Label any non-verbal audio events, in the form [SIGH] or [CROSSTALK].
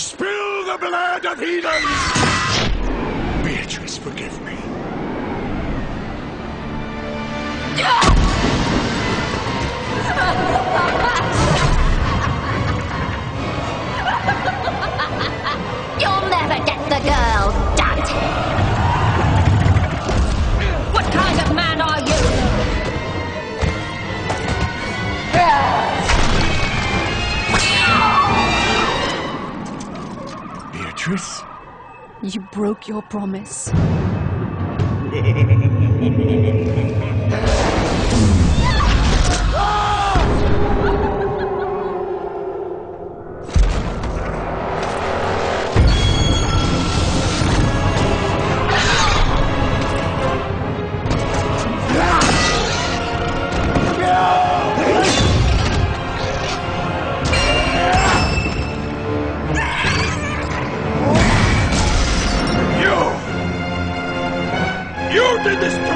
Spill the blood of heathens! Beatrice, forgive me. You'll never get the girl! You broke your promise. [LAUGHS] this